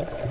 Yeah.